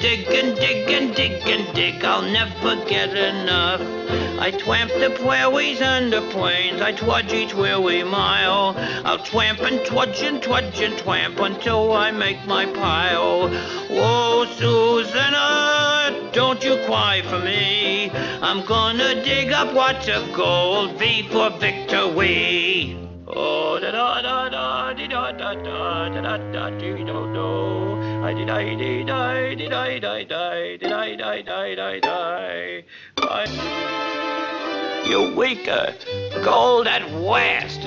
dig and dig and dig and dig. I'll never get enough. I twamp the prairies and the plains. I twudge each weary mile. I'll twamp and twudge and twudge and twamp until I make my pile. Whoa, Susanna, don't you cry for me. I'm gonna dig up what's of gold. V for victory da da da da da da do do do. I did I did I did I did I. I... Eureka! Gold at West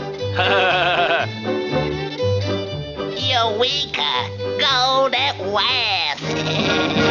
Eureka! Gold at!